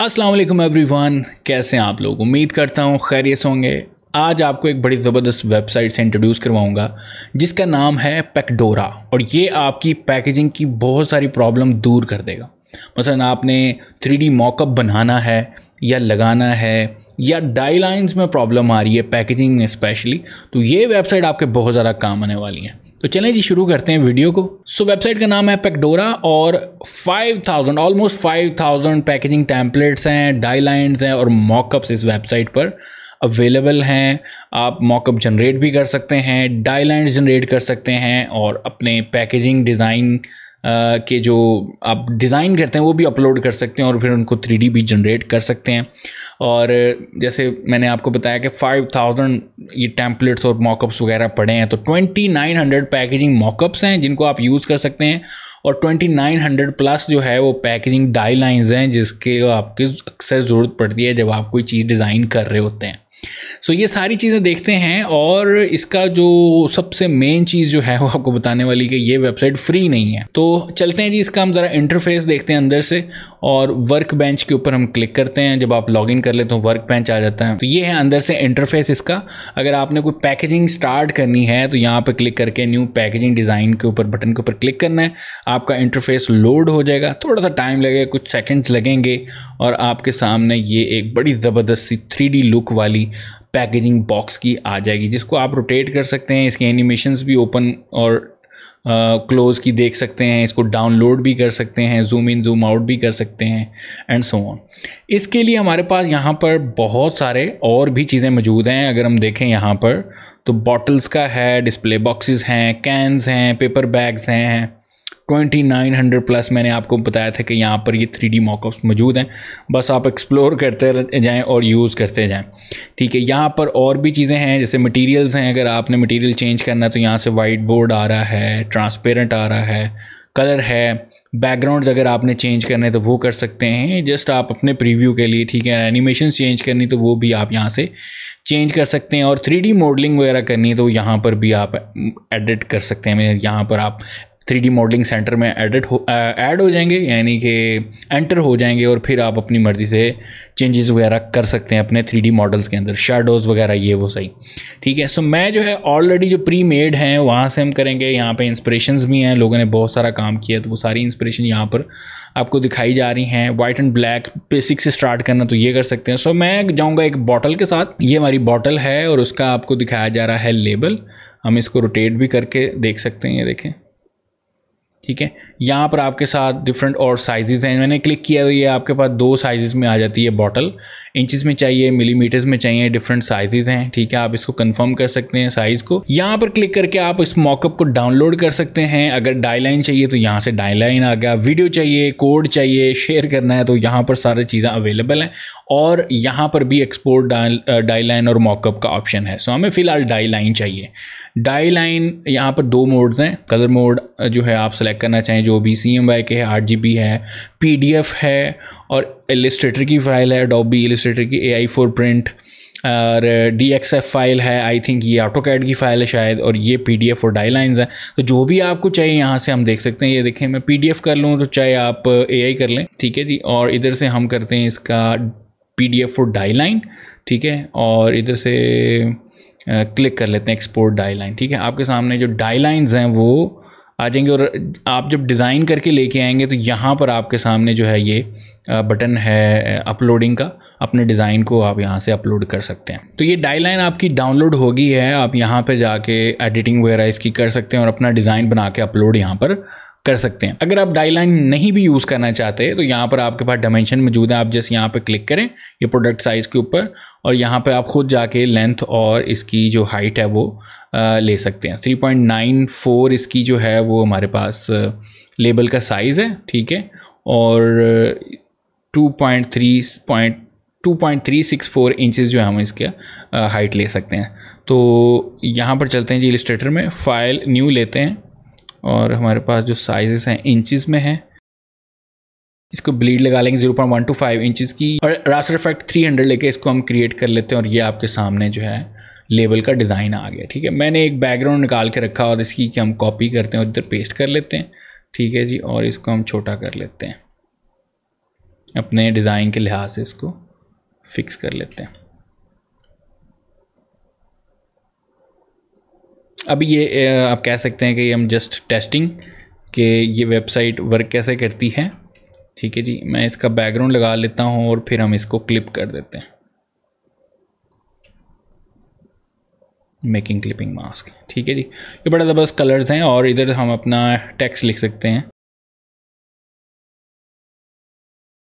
अस्सलाम एवरीवन, कैसे हैं आप लोग? उम्मीद करता हूँ खैरियत होंगे। आज आपको एक बड़ी ज़बरदस्त वेबसाइट से इंट्रोड्यूस करवाऊँगा, जिसका नाम है पैकडोरा और ये आपकी पैकेजिंग की बहुत सारी प्रॉब्लम दूर कर देगा। मसलन आपने थ्री डी मॉकअप बनाना है, या लगाना है, या डाई में प्रॉब्लम आ रही है पैकेजिंग में स्पेशली तो ये वेबसाइट आपके बहुत ज़्यादा काम आने वाली है। तो चलें जी शुरू करते हैं वीडियो को। सो so, वेबसाइट का नाम है पैकडोरा और 5000 ऑलमोस्ट 5000 पैकेजिंग टैंपलेट्स हैं डाईलाइंस हैं और मॉकअप्स इस वेबसाइट पर अवेलेबल हैं। आप मॉकअप जनरेट भी कर सकते हैं डाईलाइंस जनरेट कर सकते हैं और अपने पैकेजिंग डिज़ाइन के जो आप डिज़ाइन करते हैं, वो भी अपलोड कर सकते हैं और फिर उनको थ्री भी जनरेट कर सकते हैं। और जैसे मैंने आपको बताया कि 5000 ये टैम्पलेट्स और मॉकअप्स वगैरह पड़े हैं तो 2900 पैकेजिंग मॉकअप्स हैं जिनको आप यूज़ कर सकते हैं और 2900 प्लस जो है वो पैकेजिंग डाई लाइन्स हैं जिसके आपकी अक्सर ज़रूरत पड़ती है जब आप कोई चीज़ डिज़ाइन कर रहे होते हैं। सो so, ये सारी चीज़ें देखते हैं और इसका जो सबसे मेन चीज़ जो है वो आपको बताने वाली कि ये वेबसाइट फ्री नहीं है। तो चलते हैं जी इसका हम ज़रा इंटरफेस देखते हैं अंदर से और वर्क बेंच के ऊपर हम क्लिक करते हैं। जब आप लॉगिन कर लेते हो वर्क बेंच आ जाता है। तो ये है अंदर से इंटरफेस इसका। अगर आपने कोई पैकेजिंग स्टार्ट करनी है तो यहाँ पर क्लिक करके न्यू पैकेजिंग डिज़ाइन के ऊपर बटन के ऊपर क्लिक करना है। आपका इंटरफेस लोड हो जाएगा। थोड़ा सा टाइम लगेगा कुछ सेकेंड्स लगेंगे और आपके सामने ये एक बड़ी ज़बरदस्त सी थ्री लुक वाली पैकेजिंग बॉक्स की आ जाएगी, जिसको आप रोटेट कर सकते हैं, इसके एनिमेशंस भी ओपन और क्लोज़ की देख सकते हैं, इसको डाउनलोड भी कर सकते हैं, जूम इन, जूम आउट भी कर सकते हैं एंड सो ऑन इसके लिए हमारे पास यहाँ पर बहुत सारे और भी चीज़ें मौजूद हैं, अगर हम देखें यहाँ पर तो बॉटल्स का है डिस्प्ले बॉक्सेस हैं कैंस हैं पेपर बैग्स हैं ट्वेंटी नाइन हंड्रेड प्लस मैंने आपको बताया था कि यहाँ पर ये थ्री डी मॉकअप्स मौजूद हैं। बस आप एक्सप्लोर करते जाएँ और यूज़ करते जाएँ। ठीक है, यहाँ पर और भी चीज़ें हैं, जैसे मटेरियल्स हैं, अगर आपने मटेरियल चेंज करना है तो यहाँ से वाइट बोर्ड आ रहा है ट्रांसपेरेंट आ रहा है कलर है बैकग्राउंड्स अगर आपने चेंज करने तो वो कर सकते हैं। जस्ट आप अपने प्रीव्यू के लिए, ठीक है एनिमेशन चेंज करनी तो वो भी आप यहाँ से चेंज कर सकते हैं। और थ्री मॉडलिंग वगैरह करनी है तो यहाँ पर भी आप एडिट कर सकते हैं। यहाँ पर आप थ्री मॉडलिंग सेंटर में एडिट हो ऐड हो जाएँगे, यानी कि एंटर हो जाएँगे और फिर आप अपनी मर्ज़ी से चेंजेस वगैरह कर सकते हैं अपने थ्री मॉडल्स के अंदर शेडोज़ वगैरह, ये वो सही। ठीक है सो मैं जो है ऑलरेडी जो प्री मेड हैं, वहाँ से हम करेंगे, यहाँ पे इंस्परेशंस भी हैं, लोगों ने बहुत सारा काम किया तो वो सारी इंस्परेशन यहाँ पर आपको दिखाई जा रही हैं। वाइट एंड ब्लैक बेसिक से स्टार्ट करना तो ये कर सकते हैं। सो मैं जाऊँगा एक बॉटल के साथ, ये हमारी बॉटल है और उसका आपको दिखाया जा रहा है लेबल हम इसको रोटेट भी करके देख सकते हैं, ये देखें। ठीक है? यहाँ पर आपके साथ डिफरेंट और साइजेस हैं। मैंने क्लिक किया ये आपके पास दो साइजेस में आ जाती है बॉटल इंचेस में चाहिए मिलीमीटर्स में चाहिए डिफरेंट साइजेस हैं। ठीक है, आप इसको कंफर्म कर सकते हैं साइज़ को। यहाँ पर क्लिक करके आप इस मॉकअप को डाउनलोड कर सकते हैं। अगर डाईलाइन चाहिए तो यहाँ से डाईलाइन आ गया। वीडियो चाहिए कोड चाहिए शेयर करना है तो यहाँ पर सारी चीज़ें अवेलेबल हैं। और यहाँ पर भी एक्सपोर्ट डाईलाइन और मॉकअप का ऑप्शन है। सो हमें फ़िलहाल डाईलाइन चाहिए। डाई लाइन यहाँ पर दो मोड्स हैं। कलर मोड जो है आप सेलेक्ट करना चाहें, जो भी सी एम वाई के है आठ जी बी है पी डी एफ़ है, और एलिस्ट्रेटर की फ़ाइल है डॉबी एलिस्ट्रेटर की ए आई फोर प्रिंट और डी एक्स एफ़ फ़ाइल है आई थिंक ये ऑटो कैड की फ़ाइल है शायद, और ये पी डी एफ़ और डाई लाइन्स है। तो जो भी आपको चाहिए, यहाँ से हम देख सकते हैं। ये देखें मैं पी डी एफ़ कर लूँ तो चाहे आप ए आई कर लें, ठीक है जी? और इधर से हम करते हैं इसका पी डी एफ़ और डाई लाइन ठीक है? और इधर से क्लिक कर लेते हैं एक्सपोर्ट डाई लाइन ठीक है? आपके सामने जो डाई लाइन्स हैं, वो आ जाएँगे और आप जब डिज़ाइन करके लेके आएँगे तो यहाँ पर आपके सामने जो है ये बटन है अपलोडिंग का। अपने डिज़ाइन को आप यहाँ से अपलोड कर सकते हैं। तो ये डाई लाइन आपकी डाउनलोड होगी है। आप यहाँ पर जाके एडिटिंग वगैरह इसकी कर सकते हैं और अपना डिज़ाइन बना के अपलोड यहाँ पर कर सकते हैं। अगर आप डाई लाइन नहीं भी यूज़ करना चाहते तो यहाँ पर आपके पास डायमेंशन मौजूद है। आप जैसे यहाँ पर क्लिक करें, ये प्रोडक्ट साइज़ के ऊपर, और यहाँ पर आप खुद जाके लेंथ और इसकी जो हाइट है वो ले सकते हैं। 3.94 इसकी जो है वो हमारे पास लेबल का साइज़ है, ठीक है? और 2.3 2.364 इंचेस जो है हम इसके हाइट ले सकते हैं। तो यहाँ पर चलते हैं जी इलिस्ट्रेटर में। फ़ाइल न्यू लेते हैं। और हमारे पास जो साइज़ हैं इंचेस में हैं। इसको ब्लीड लगा लेंगे zero point one two five inches की और रास्टर इफ़ेक्ट थ्री हंड्रेड लेके इसको हम क्रिएट कर लेते हैं और ये आपके सामने जो है लेबल का डिज़ाइन आ गया, ठीक है? मैंने एक बैकग्राउंड निकाल के रखा और इसकी कि हम कॉपी करते हैं और इधर पेस्ट कर लेते हैं, ठीक है जी? और इसको हम छोटा कर लेते हैं। अपने डिज़ाइन के लिहाज से इसको फिक्स कर लेते हैं। अभी ये आप कह सकते हैं कि हम जस्ट टेस्टिंग कि ये वेबसाइट वर्क कैसे करती है। ठीक है जी, मैं इसका बैकग्राउंड लगा लेता हूँ और फिर हम इसको क्लिप कर देते हैं। मेकिंग क्लिपिंग मास्क ठीक है जी, ये बड़ा ज़बरदस्त कलर्स हैं और इधर हम अपना टेक्स्ट लिख सकते हैं।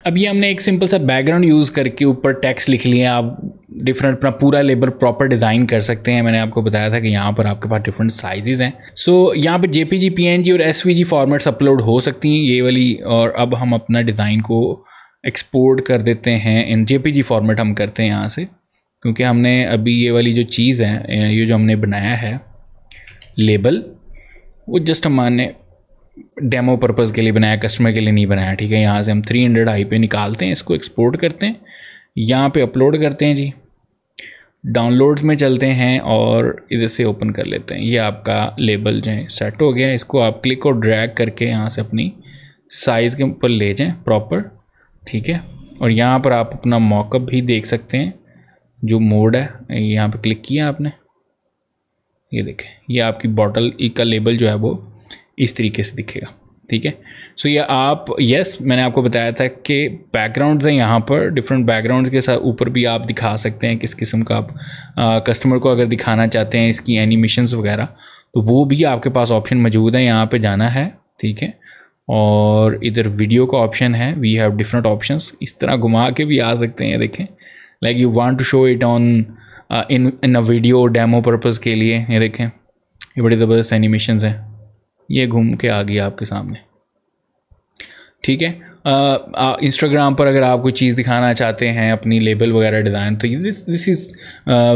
अभी हमने एक सिंपल सा बैकग्राउंड यूज़ करके ऊपर टेक्स्ट लिख लिया। आप डिफरेंट अपना पूरा लेबर प्रॉपर डिज़ाइन कर सकते हैं। मैंने आपको बताया था कि यहाँ पर आपके पास डिफरेंट साइजेस हैं। सो so, यहाँ पे जेपीजी पीएनजी और एसवीजी फॉर्मेट्स अपलोड हो सकती हैं ये वाली और अब हम अपना डिज़ाइन को एक्सपोर्ट कर देते हैं। इन जेपीजी फॉर्मेट हम करते हैं यहाँ से क्योंकि हमने अभी ये वाली जो चीज़ है ये जो हमने बनाया है लेबल वो जस्ट हमने डेमो पर्पज़ के लिए बनाया कस्टमर के लिए नहीं बनाया ठीक है? यहाँ से हम 300 हंड्रेड आई पे निकालते हैं इसको एक्सपोर्ट करते हैं। यहाँ पे अपलोड करते हैं जी। डाउनलोड्स में चलते हैं और इधर से ओपन कर लेते हैं। ये आपका लेबल जो है सेट हो गया इसको आप क्लिक और ड्रैग करके यहाँ से अपनी साइज़ के ऊपर ले जाएँ प्रॉपर ठीक है? और यहाँ पर आप अपना मॉकअप भी देख सकते हैं। जो मोड है, यहाँ पे क्लिक किया आपने। ये देखें, ये आपकी बॉटल का लेबल जो है वो इस तरीके से दिखेगा। ठीक है? सो ये आप यस मैंने आपको बताया था कि बैकग्राउंड हैं यहाँ पर डिफरेंट बैकग्राउंड के साथ ऊपर भी आप दिखा सकते हैं किस किस्म का आप कस्टमर को अगर दिखाना चाहते हैं इसकी एनिमेशंस वगैरह तो वो भी आपके पास ऑप्शन मौजूद है, यहाँ पे जाना है, ठीक है? और इधर वीडियो का ऑप्शन है वी हैव डिफरेंट ऑप्शन इस तरह घुमा के भी आ सकते हैं देखें। Like you want to show it on in in a video demo purpose के लिए, ये देखें। ये बड़ी ज़बरदस्त एनिमेशन हैं। ये घूम के आ गया आपके सामने। ठीक है? इंस्टाग्राम पर अगर आप कोई चीज़ दिखाना चाहते हैं अपनी लेबल वगैरह डिज़ाइन तो this this is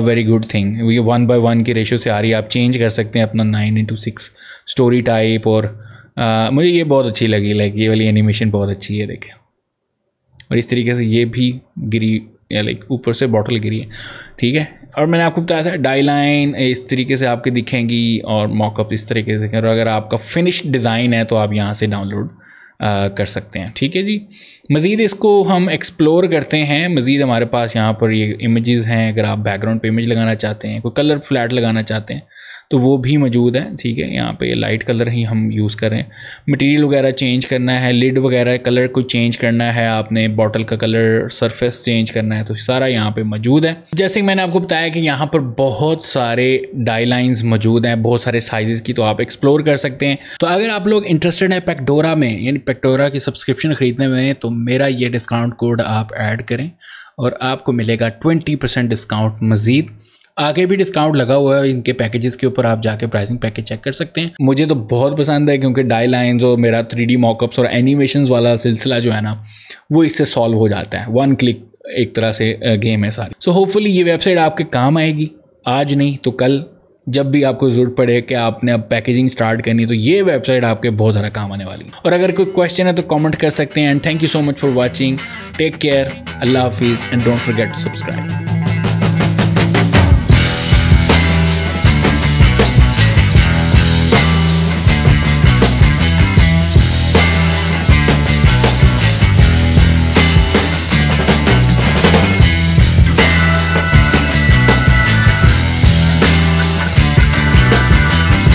very good thing ये वन बाय वन के रेशो से आ रही है। आप चेंज कर सकते हैं अपना nine into six story type और uh, मुझे ये बहुत अच्छी लगी। लाइक ये वाली एनिमेशन बहुत अच्छी है देखें। और इस तरीके से ये भी गिरी लाइक ऊपर से बॉटल गिरी है। ठीक है? और मैंने आपको बताया था डाई लाइन इस तरीके से आपके दिखेंगी और मॉकअप इस तरीके से दिखेंगे। और अगर आपका फिनिश डिज़ाइन है तो आप यहाँ से डाउनलोड कर सकते हैं। ठीक है जी? मज़ीद इसको हम एक्सप्लोर करते हैं। मज़ीद हमारे पास यहाँ पर ये इमेजेस हैं। अगर आप बैकग्राउंड पे इमेज लगाना चाहते हैं, कोई कलर फ्लैट लगाना चाहते हैं तो वो भी मौजूद है, ठीक है, यहाँ पे लाइट कलर ही हम यूज़ करें मटेरियल वगैरह चेंज करना है लिड वगैरह कलर को चेंज करना है, आपने बॉटल का कलर सरफेस चेंज करना है तो सारा यहाँ पे मौजूद है। जैसे कि मैंने आपको बताया कि यहाँ पर बहुत सारे डाई मौजूद हैं, बहुत सारे साइजेस की तो आप एक्सप्लोर कर सकते हैं। तो अगर आप लोग इंटरेस्टेड हैं पेक्डोरा में, यानी पेक्डोरा की सब्सक्रिप्शन ख़रीदने में तो मेरा ये डिस्काउंट कोड आप ऐड करें और आपको मिलेगा ट्वेंटी परसेंट डिस्काउंट मज़ीद। आगे भी डिस्काउंट लगा हुआ है इनके पैकेजेस के ऊपर, आप जाके प्राइसिंग पैकेज चेक कर सकते हैं। मुझे तो बहुत पसंद है क्योंकि डाई लाइन्स और मेरा थ्री डी मॉकअप्स और एनिमेशन वाला सिलसिला जो है ना, वो इससे सॉल्व हो जाता है। वन क्लिक एक तरह से गेम है सारी। सो होपफुली ये वेबसाइट आपके काम आएगी। आज नहीं तो कल जब भी आपको ज़रूरत पड़े कि आपने अब पैकेजिंग स्टार्ट करनी तो ये वेबसाइट आपके बहुत ज़्यादा काम आने वाली है। और अगर कोई क्वेश्चन है तो कमेंट कर सकते हैं। And thank you so much for watching take care अल्लाह हाफिज़। And don't forget to subscribe